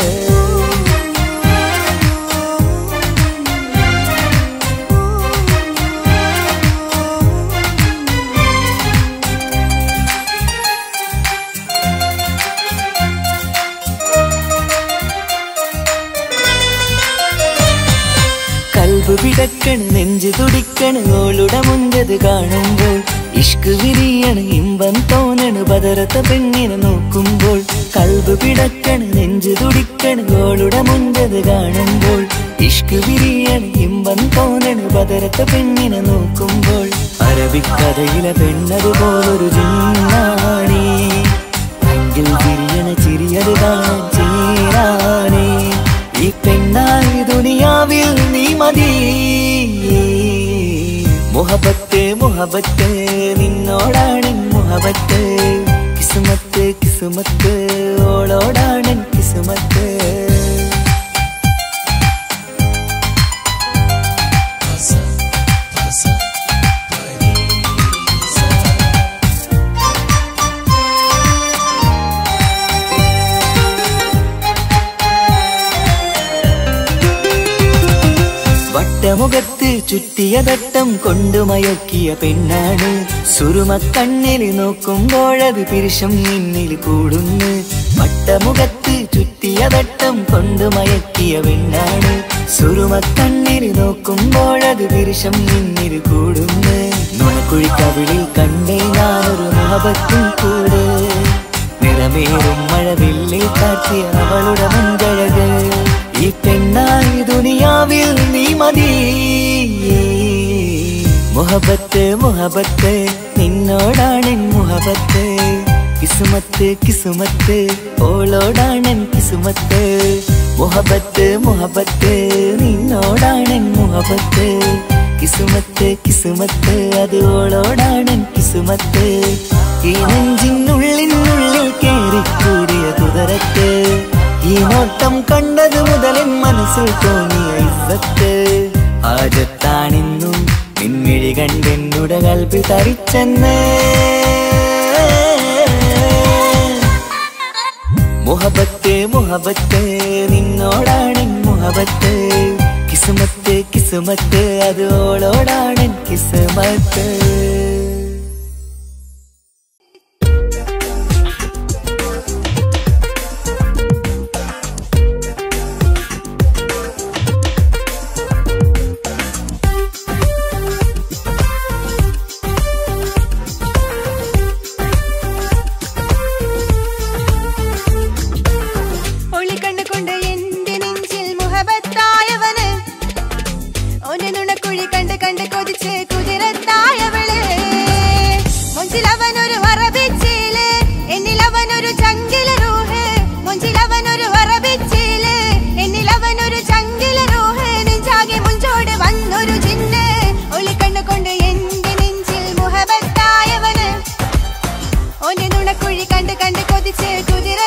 ബദറത്ത പെണ്ണിനെ നോക്കുമ്പോൾ കൽബ് പിടക്കണ് നെഞ്ചു തുടിക്കണ് ഗോളുടെ മുൻപത് കാണുമ്പോൾ ഇഷ്ക് വിരിയണ് ഇമ്പം തോന്നണ് ബദറത്ത പെണ്ണിനെ നോക്കുമ്പോൾ അറബിക്കഥയിലെ പെണ്ണതുപോലൊരു ജിന്നാണി എങ്കിൽ വിരിയണ ചിരിയത് കാണാൻ ഈ പെണ്ണായി ദുനിയാവിൽ നീ മതി. മുഹബത്ത് മുഹബത്ത് നിന്നോടാണ് മുഹബത്ത്. കിസുമത്ത് കിസുമത്ത് ഓളോടാണ് കിസുമത്ത് വട്ടമുഖത്ത് ചുറ്റിയ തട്ടം കൊണ്ടുമയക്കിയ പെണ്ണാണ് സുറുമക്കണ്ണിൽ നോക്കുമ്പോഴത് പിരിശം നിന്നിൽ കൂടുന്നു. വട്ടമുഖത്ത് ചുറ്റിയ വട്ടം കൊണ്ട് മയക്കിയ പെണ്ണാണ് സുറുമക്കണ്ണിൽ നോക്കുമ്പോഴത് പിരിശം നിന്നിൽ കൂടുന്നു. നുണക്കുഴിക്കവിളിൽ കണ്ടേ ഞാനൊരു മുഹബത്തും കൂടെ. നിറമേറും മഴവില്ലിൽ കാട്ടിയ അവളുടെ മുൻകഴക് ഈ പെണ്ണായി ദുനിയാവിൽ നീ മതി. മുഹബത്ത് മുഹബത്ത് നിന്നോടാണ് മുഹബത്ത്. കിസുമത്ത് കിസുമത്ത് ഓളോടാണ് കിസുമത്ത്. മുഹബത്ത് മുഹബത്ത് നിന്നോടാണ് മുഹബത്ത്. കിസുമത്ത് കിസുമത്ത് അത് ഓളോടാണ് കിസുമത്ത്. ഈ നെഞ്ചിനുള്ളിനുള്ളിൽ കൂടിയ കുതിരത്ത്. ഈ നോട്ടം കണ്ടത് മുതലിൻ മനസ്സിൽ തോന്നിയ ഇസത്ത് ആജത്താണെന്നും നിൻമിഴി കണ്ടെന്നുടെ കൽപ്പി തരിച്ചെന്ന്. മുഹബത്ത് മുഹബത്ത് നിന്നോടാണ് മുഹബത്ത്. കിസുമത്ത് കിസുമത്ത് അത് ഓളോടാണ് കിസുമത്ത്. കണ്ട് കണ്ട് കൊതിച്ച് കുതിരത്തായവളെ